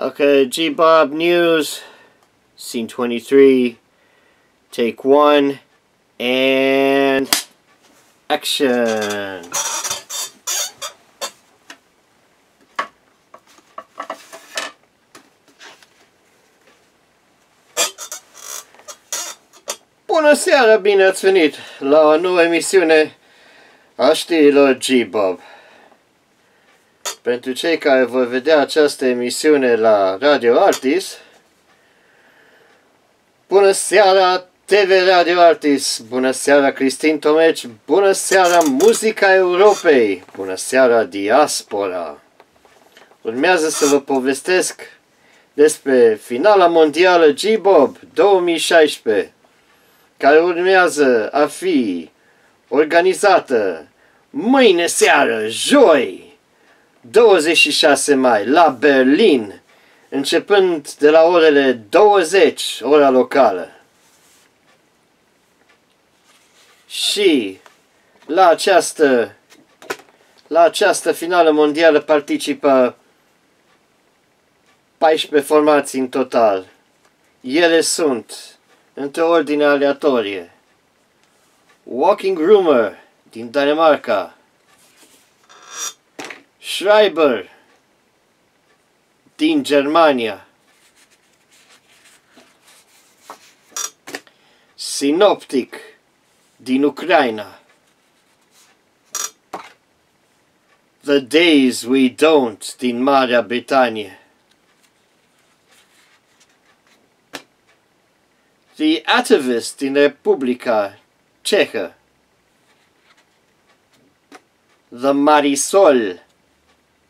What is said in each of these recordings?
Okay, G Bob News, scene 23, take one, and action. Bună seara, bine ați venit la o nouă emisiune a știrilor G-Bob. Pentru cei care vor vedea această emisiune la Radio Artis, bună seara TV Radio Artis, bună seara Cristin Tomeci, bună seara Muzica Europei, bună seara Diaspora. Urmează să vă povestesc despre finala mondială G-Bob 2016, care urmează a fi organizată mâine seară, joi, 26 mai, la Berlin, începând de la orele 20, ora locală. Și la această, la această finală mondială participă 14 formații în total. Ele sunt, într-o ordine aleatorie, Walking Rumor din Danemarca, Schreiber din Germania. Synoptic din Ucraina. The Days We Don't din Marea Britanie. The Atavist din Republica Cehă. The Marisol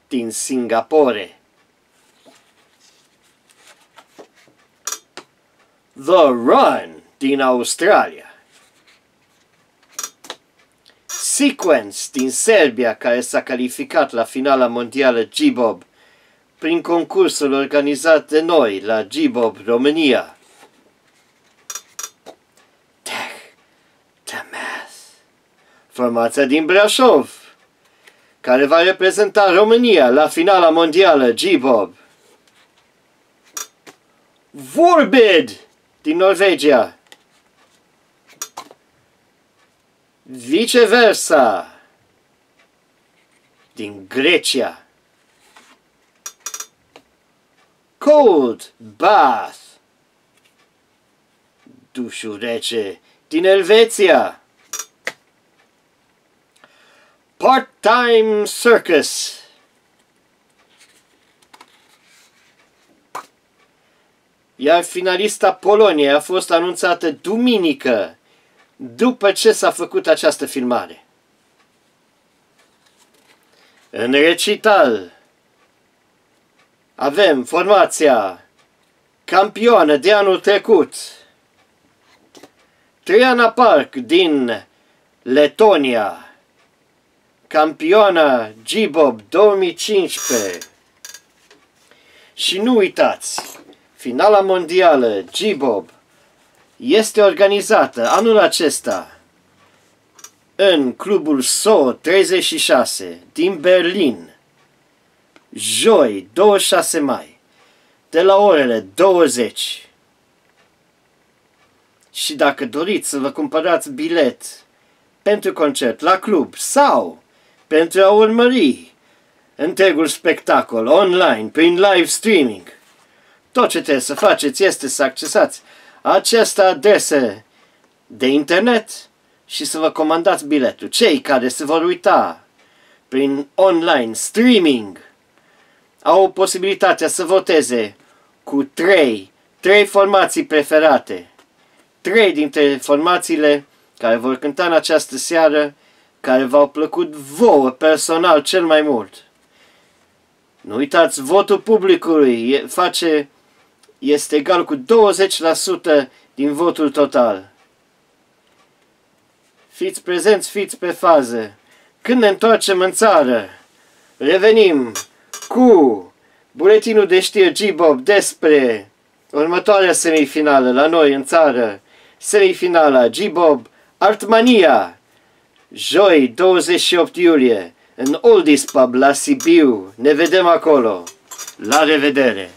din Singapore. The Run din Australia. Sequence din Serbia care s-a calificat la finala mondială G-Bob prin concursul organizat de noi la G-Bob România. Tech, Tamath, formația din Brașov care va reprezenta România la finala mondială G-Bob. Vorbid din Norvegia. Viceversa din Grecia. Cold Bath dușul rece din Elveția. Part-Time Circus. Iar finalista Polonia a fost anunțată duminică, după ce s-a făcut această filmare. În recital avem formația campioană de anul trecut, Triana Park din Letonia, campioana G-Bob 2015. Și nu uitați, finala mondială G-Bob este organizată anul acesta în clubul SO 36 din Berlin, joi 26 mai, de la orele 20. Și dacă doriți să vă cumpărați bilet pentru concert la club sau pentru a urmări întregul spectacol online, prin live streaming. Tot ce trebuie să faceți este să accesați această adresă de internet și să vă comandați biletul. Cei care se vor uita prin online streaming au posibilitatea să voteze cu trei, trei formații preferate. Trei dintre formațiile care vor cânta în această seară care v-au plăcut vouă personal cel mai mult. Nu uitați, votul publicului face, este egal cu 20% din votul total. Fiți prezenți, fiți pe fază. Când ne întoarcem în țară, revenim cu buletinul de știri G-Bob despre următoarea semifinală la noi în țară. Semifinala G-Bob Artmania Joi, 28 iulie, în Oldies Pub la Sibiu. Ne vedem acolo. La revedere!